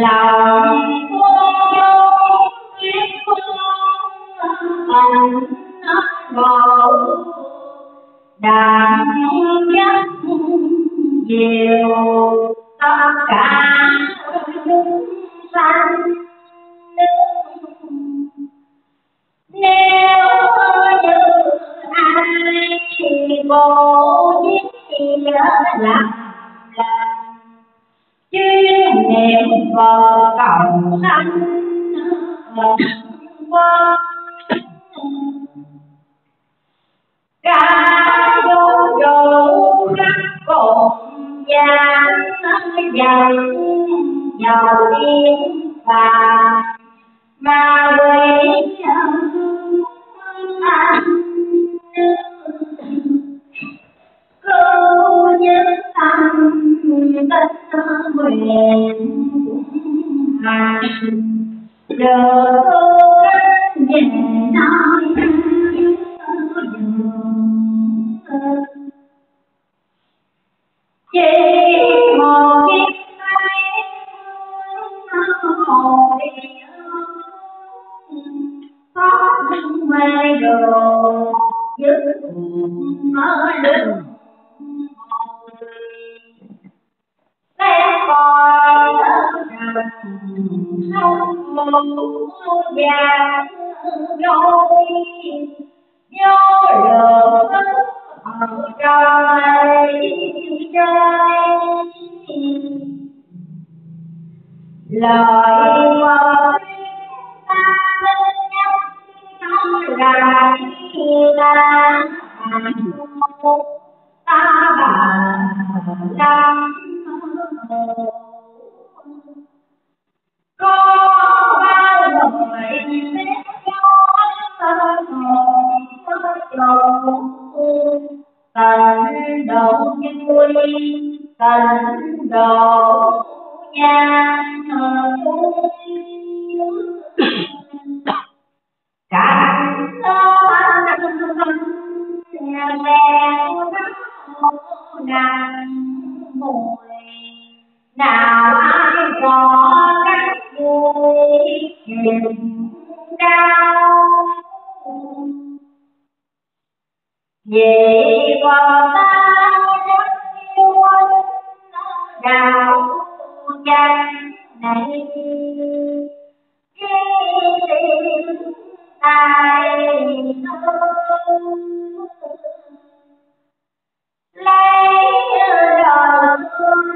lòng vô biết không anh ngộ đàn nhất diệu tất cả chúng sanh nếu như ai vô biết làm lần niệm phật cầu sanh qua ca vô độ khắc cồn gia dần giàu yên và mà quê anh câu nhân tâm tất nguyện hành giờ cách nhìn đôi nhớ lửa ở trời trời lời mời ta bên nhau ta ta bà lắm có bao người biết cho hồn chồng tận độ vui tận độ nhan cảnh lo đèn nàng mùi nào ai có cách vui đau vì còn ta rất yêu anh đạo chân này khi tìm tài lấy đời thương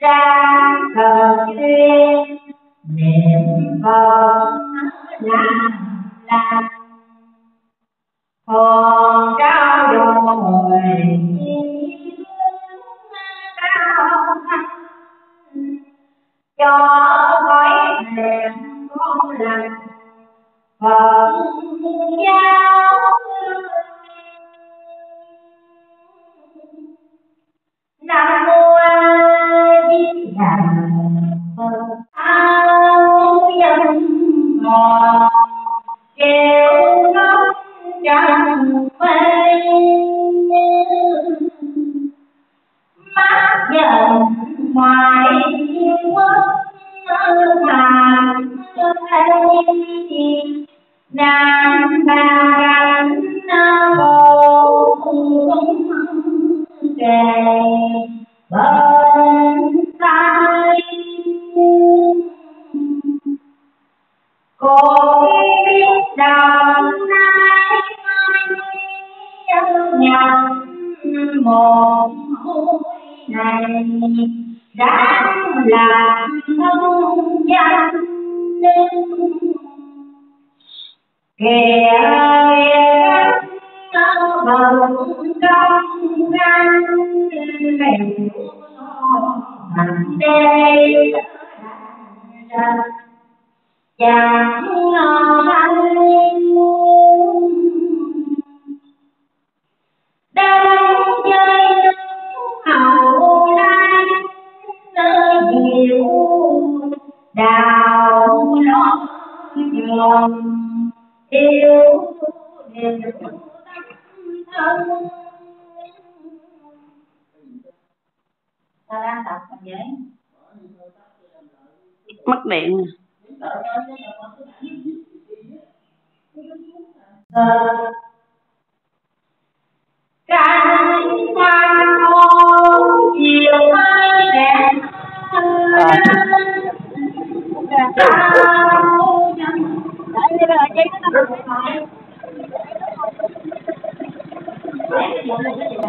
ra thờ duyên niệm phật a một hối này đã là thông danh kẻ bồng công ngăn mình đây chẳng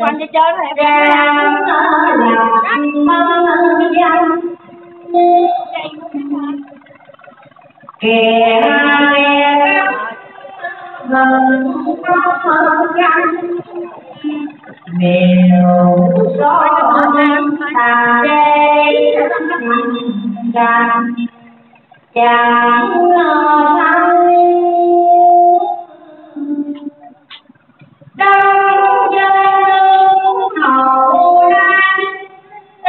quan cho đi chơi nó ra kẻ gần có gắn đều gió ta đây chẳng chẳng lắng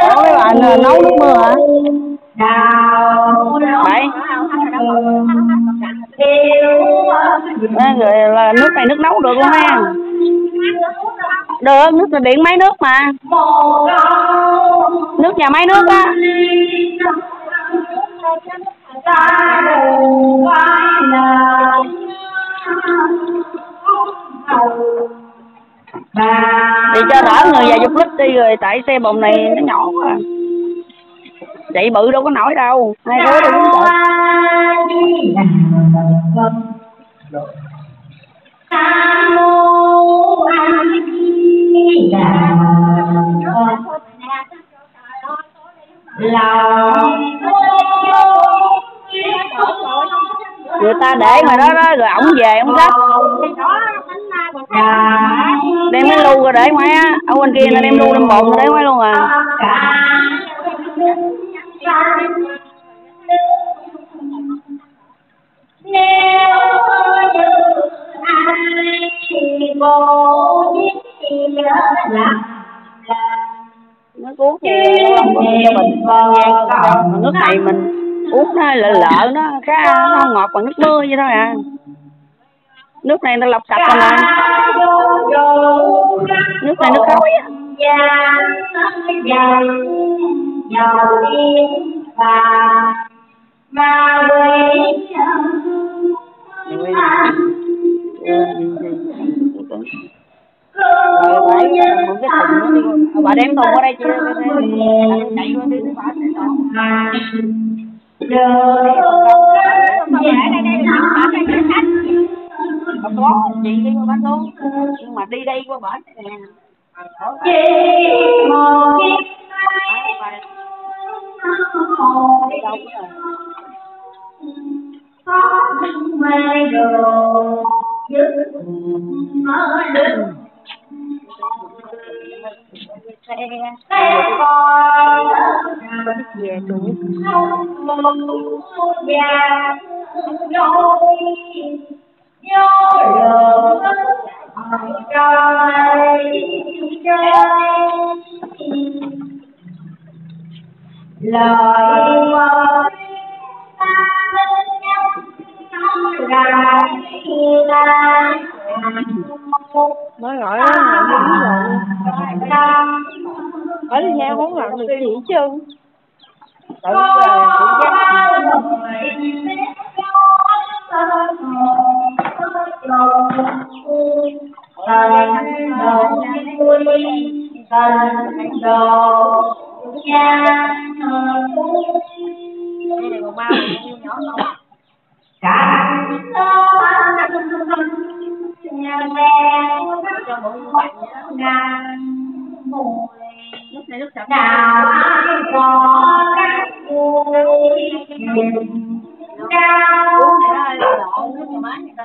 Ủa mấy bạn ờ, nấu nước mưa hả? yêu Đó, rồi là nước này nước nấu được luôn ha. Được, nước là điện máy nước mà. Nước nhà máy nước á. Bà thì cho đỡ người già dục lít đi rồi tại xe bồn này nó nhỏ quá. Chạy bự đâu có nổi đâu. Hai đứa đâu có Người ta để ngoài đó đó, rồi ổng về ổng à. Đem cái lu ra để ngoài á. Ở bên kia là đem lu đem bồn để ngoài luôn à. Nếu như ai vô biết là Nước uống thì lâu lâu cho mình. Còn nước này mình uống nó lợ lợ, nó khá, nó ngọt bằng nước mưa vậy thôi à. Nước này nó lọc sạch rồi mà Nước này nước khói á. Giàu và mà quê Bà đem thùng qua đây chị Chạy qua đi. Bà đời Bà có chị đi qua bán luôn. Nhưng mà đi đây qua bển nè. Chỉ một kiếp có mây đồ dứt mơ con về tụi không một già trời trời lời mơ ta bên nhau nói rằng ta nói gọi á ở đi nhau không làm được gì chứ tự là tự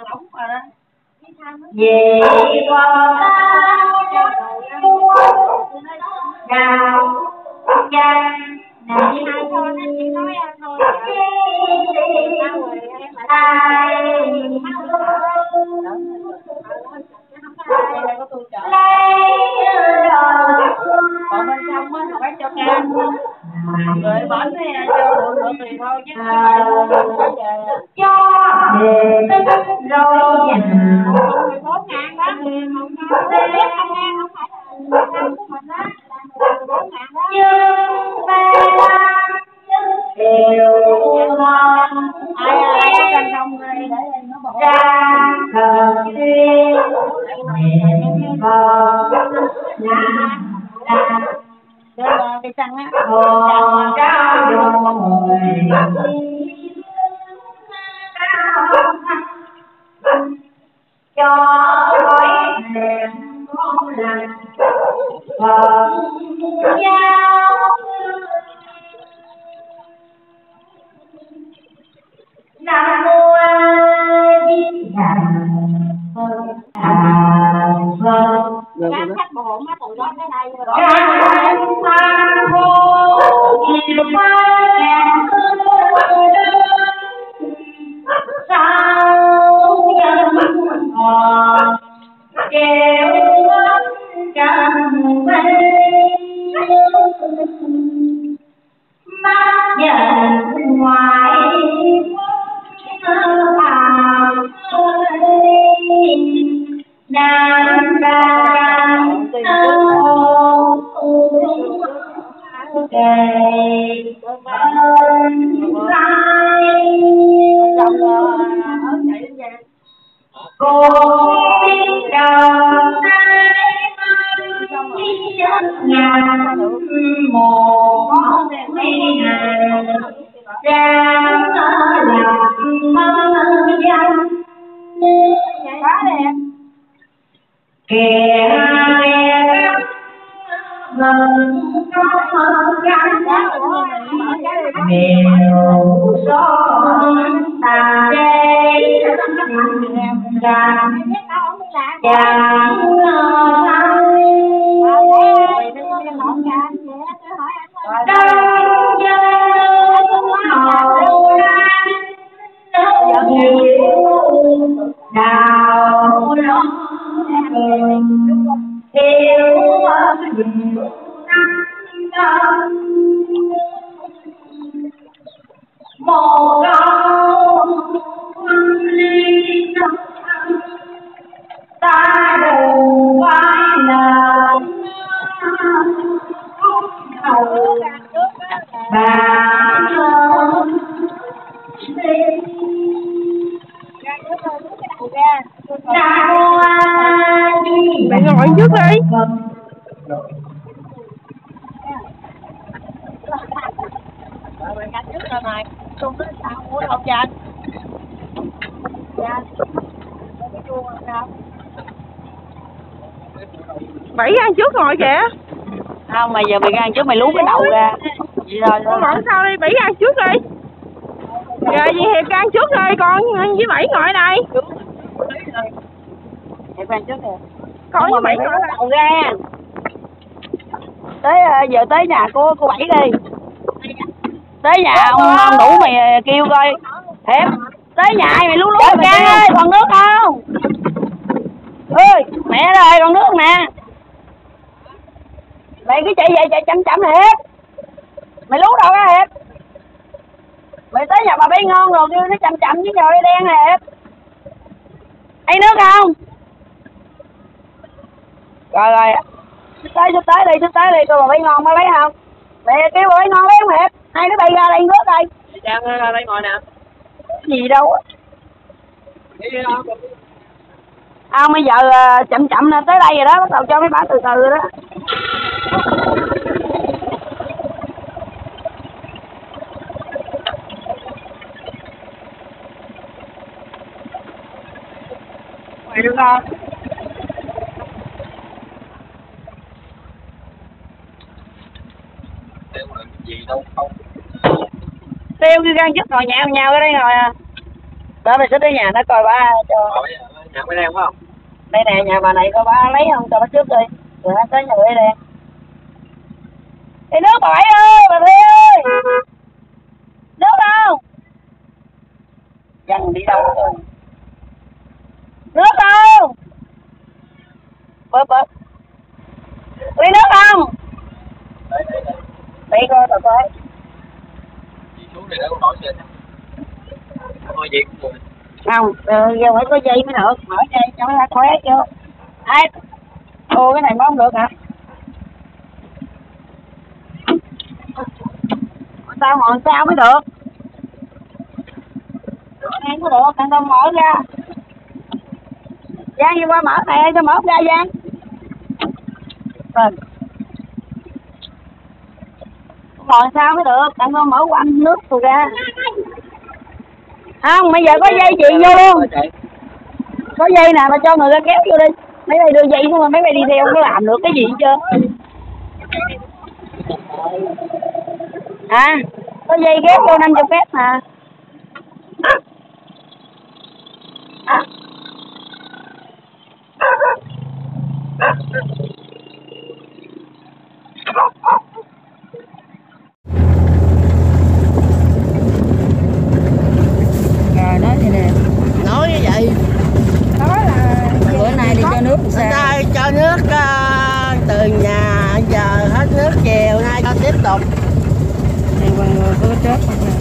lỏng đó về ta đào chân này hai thôi nó chỉ nói thôi ai đây là có còn bên trong á là phải cho can rồi bánh này cho lượng lượng tùy thôi chứ cho để rồi dành bốn ngàn đó nhưng ba Quá đẹp. kẻ vâng có gắn đều son ta đây. Ra Biết đâu không đi Thank you. Rồi canh trước rồi mày. Xuống tới sao muốn không chanh. Dạ. Cái chuông làm sao? Bảy ăn trước ngồi kìa Không mày giờ mày ra trước mày lú cái đầu ra. Vậy thôi. Con mở sau đi, Bảy ăn trước đi Rồi chị Hiệp ăn trước đi, con với Bảy ngồi đây Mày ra trước kìa. Con với Bảy ngồi đầu ra. Tới ờ, giờ tới nhà cô cô bảy đi. Tới nhà ông ông đủ mày kêu coi. Thiệp. Tới nhà mày lú lú mày kêu. ơi, còn nước không? ơi mẹ ơi còn nước nè. Mày cứ chạy về chạy chậm chậm hiệp mày lú đâu á hiệp mày tới nhà bà bé ngon rồi kêu nó chậm chậm với trời đen hiệp ấy nước không? Rồi rồi. Tới tới đi tới đi coi bà bé ngon mới lấy không? Mẹ kêu bà bé ngon lấy không hiệp hai đứa bay ra đây nước đây? Trang ra đây ngồi nè. Gì đâu không bây giờ à, chậm chậm nè tới đây rồi đó bắt đầu cho mấy bả từ từ rồi đó. Ngoài được không Tiêu là gì đâu không tiêu cái gan chất ngồi nhào nhào ở đây ngồi à. Đó mày xích tới nhà nó coi ba cho. Nhà đen phải không? đây nè nhà bà này coi ba lấy không? Cho nó trước đi. Rồi nó tới nhà đây nè đi nước bà bảy ơi bà Thi ơi. Nước đâu? Dân đi đâu rồi nước đâu? Bớt bớt đi nước không? Đi coi tao coi xuống này để con nổi trên Thôi gì cũng được. Không ờ, giờ phải có dây mới được. Mở dây cho nó khóe chưa ai? Ô cái này mới không được hả? Sao ngồi sao mới được. Ăn có được ăn tao mở ra. Giang đi qua mở nè, cho mở ra, Giang. Rồi. Còn sao mới được? Bạn con mở quanh nước tôi ra? Không, bây giờ có dây chị vô luôn. Có dây nè mà cho người ta kéo vô đi. Mấy bay đưa dây xuống mà mấy bay đi theo không có làm được cái gì hết trơn. À có dây ghép vô năm chục mét mà à. rồi nói vậy nè nói như vậy đó là bữa nay đi cho nước làm sao nay cho nước ờ, từ nhà giờ hết nước chiều nay cho tiếp tục thì bằng người có chết không nè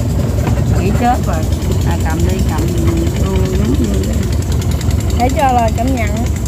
nghĩ chết rồi à cầm đi cầm tôi giống như để cho lời cảm nhận.